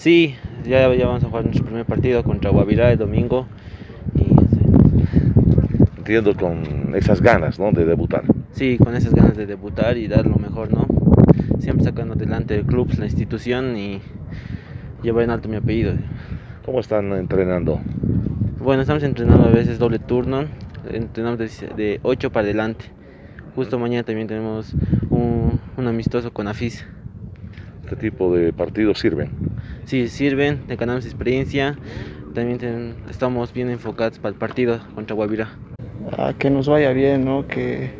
Sí, ya, ya vamos a jugar nuestro primer partido contra Guavirá el domingo. Y, Entiendo con esas ganas ¿no? de debutar. sí, con esas ganas de debutar y dar lo mejor, ¿no? Siempre sacando adelante el club, la institución y llevar en alto mi apellido. ¿Cómo están entrenando? Bueno, estamos entrenando a veces doble turno, entrenamos de, de 8 para adelante. Justo mañana también tenemos un, un amistoso con AFIS. Este tipo de partidos sirven. Sí, sirven, te ganamos experiencia. También ten- estamos bien enfocados para el partido contra Guavirá. a que nos vaya bien, ¿no? Que,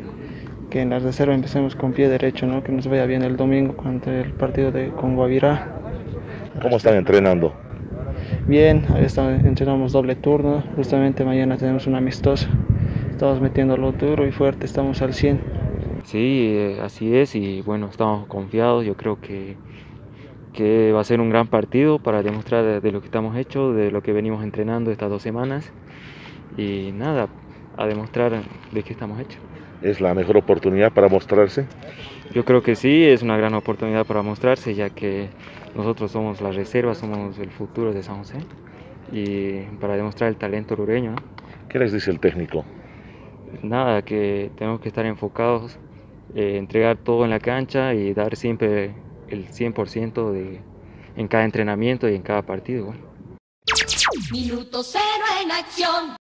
que en la reserva empecemos con pie derecho, ¿no? Que nos vaya bien el domingo contra el partido de con Guavirá. ¿Cómo están entrenando? Bien, ahí está- entrenamos doble turno, justamente mañana tenemos un amistoso. Estamos metiéndolo duro y fuerte, estamos al 100. Sí, eh, así es y bueno, estamos confiados. Yo creo que, que va a ser un gran partido para demostrar de, lo que estamos hechos, de lo que venimos entrenando estas dos semanas y nada, a demostrar de qué estamos hechos. ¿Es la mejor oportunidad para mostrarse? Yo creo que sí, es una gran oportunidad para mostrarse ya que nosotros somos la reserva, somos el futuro de San José y para demostrar el talento orureño. ¿no? ¿Qué les dice el técnico? Nada, que tenemos que estar enfocados, eh, entregar todo en la cancha y dar siempre el 100% de, en cada entrenamiento y en cada partido. Minuto cero en acción.